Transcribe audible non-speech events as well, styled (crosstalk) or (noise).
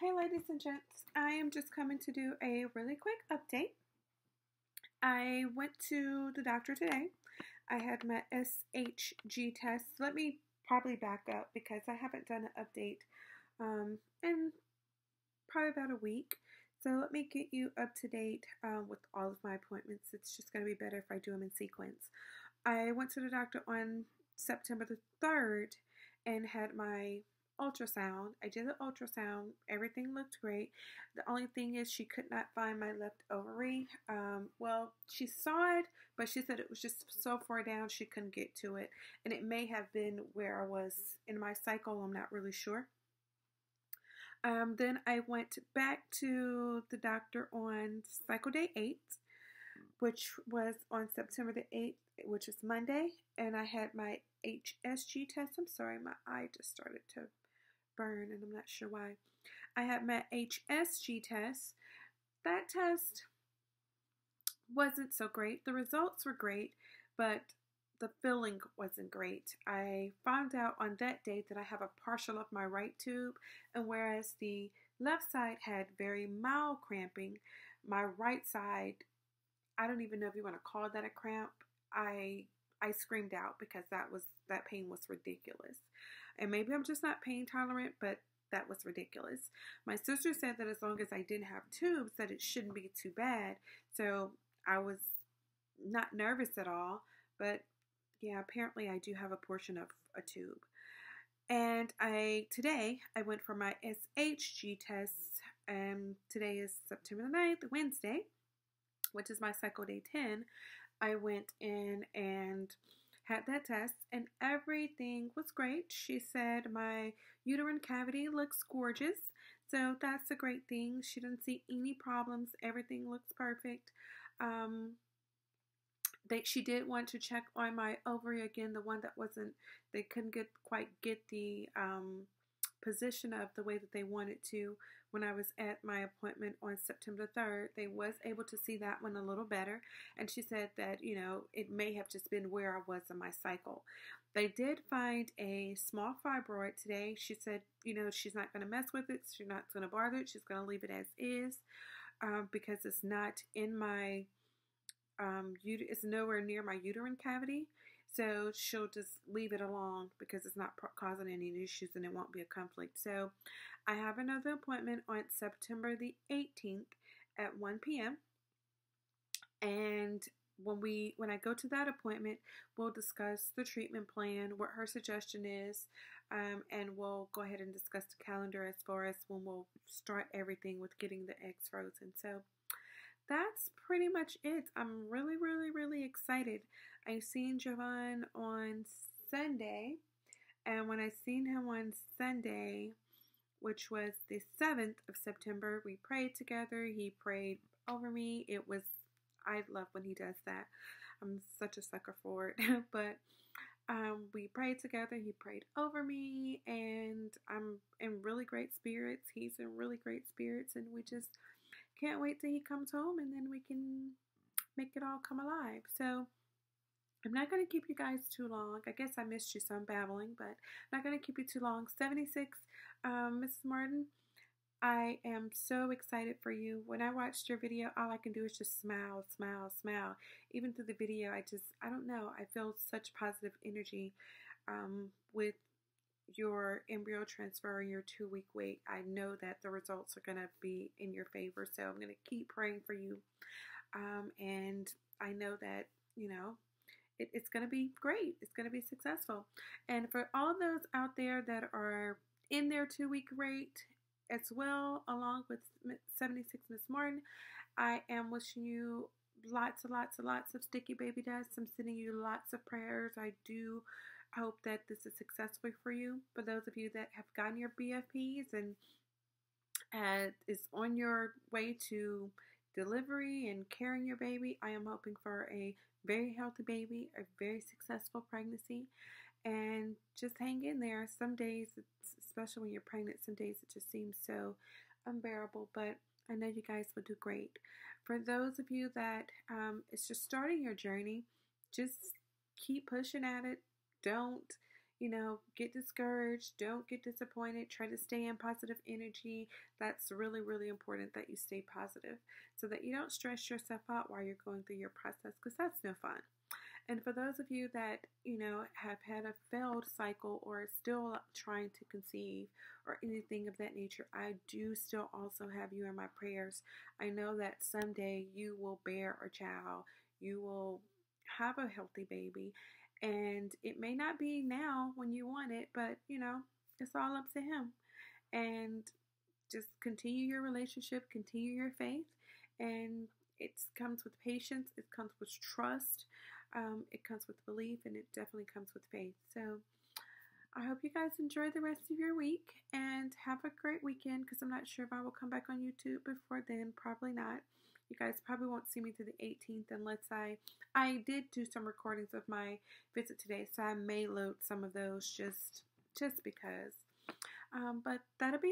Hey, ladies and gents, I am just coming to do a really quick update. I went to the doctor today. I had my SHG test. Let me probably back up because I haven't done an update um, in probably about a week. So let me get you up to date um, with all of my appointments. It's just going to be better if I do them in sequence. I went to the doctor on September the 3rd and had my ultrasound. I did the ultrasound. Everything looked great. The only thing is she could not find my left ovary. Um, well, she saw it, but she said it was just so far down she couldn't get to it. And it may have been where I was in my cycle. I'm not really sure. Um, then I went back to the doctor on cycle day 8, which was on September the 8th, which was Monday. And I had my HSG test. I'm sorry, my eye just started to burn, and I'm not sure why. I had my HSG test. That test wasn't so great. The results were great, but the feeling wasn't great. I found out on that date that I have a partial of my right tube, and whereas the left side had very mild cramping, my right side, I don't even know if you want to call that a cramp. I I screamed out because that was that pain was ridiculous. And maybe I'm just not pain tolerant, but that was ridiculous. My sister said that as long as I didn't have tubes, that it shouldn't be too bad. So I was not nervous at all. But yeah, apparently I do have a portion of a tube. And I today I went for my SHG tests. And today is September the 9th, Wednesday, which is my cycle day 10. I went in and had that test and everything was great. She said my uterine cavity looks gorgeous. So that's a great thing. She didn't see any problems. Everything looks perfect. Um, they, she did want to check on my ovary again, the one that wasn't, they couldn't get quite get the um, position of the way that they wanted to when I was at my appointment on September 3rd. They was able to see that one a little better. And she said that, you know, it may have just been where I was in my cycle. They did find a small fibroid today. She said, you know, she's not going to mess with it. She's not going to bother it. She's going to leave it as is um, because it's not in my, um, it's nowhere near my uterine cavity. So she'll just leave it alone because it's not causing any issues and it won't be a conflict. So I have another appointment on September the 18th at 1 p.m. And when we when I go to that appointment, we'll discuss the treatment plan, what her suggestion is, um, and we'll go ahead and discuss the calendar as far as when we'll start everything with getting the eggs frozen. So that's pretty much it. I'm really, really, really excited. I seen Javon on Sunday, and when I seen him on Sunday, which was the 7th of September, we prayed together. He prayed over me. It was, I love when he does that. I'm such a sucker for it. (laughs) but um, we prayed together. He prayed over me, and I'm in really great spirits. He's in really great spirits, and we just can't wait till he comes home and then we can make it all come alive. So I'm not going to keep you guys too long. I guess I missed you, so I'm babbling, but I'm not going to keep you too long. 76, um, Mrs. Martin, I am so excited for you. When I watched your video, all I can do is just smile, smile, smile. Even through the video, I just, I don't know, I feel such positive energy um, with your embryo transfer your two week wait, I know that the results are going to be in your favor. So I'm going to keep praying for you. Um, and I know that, you know, it, it's going to be great. It's going to be successful. And for all those out there that are in their two week wait as well, along with 76 Miss Martin, I am wishing you lots and lots and lots of sticky baby dust. I'm sending you lots of prayers. I do I hope that this is successful for you. For those of you that have gotten your BFPs and uh, is on your way to delivery and carrying your baby, I am hoping for a very healthy baby, a very successful pregnancy, and just hang in there. Some days, especially when you're pregnant, some days it just seems so unbearable, but I know you guys will do great. For those of you that um, is just starting your journey, just keep pushing at it don't, you know, get discouraged. Don't get disappointed. Try to stay in positive energy. That's really, really important that you stay positive so that you don't stress yourself out while you're going through your process because that's no fun. And for those of you that, you know, have had a failed cycle or still trying to conceive or anything of that nature, I do still also have you in my prayers. I know that someday you will bear a child. You will have a healthy baby and it may not be now when you want it, but you know, it's all up to Him. And just continue your relationship, continue your faith, and it comes with patience, it comes with trust, um, it comes with belief, and it definitely comes with faith. So, I hope you guys enjoy the rest of your week and have a great weekend because I'm not sure if I will come back on YouTube before then. Probably not. You guys probably won't see me to the 18th unless I I did do some recordings of my visit today, so I may load some of those just just because. Um, but that'll be all.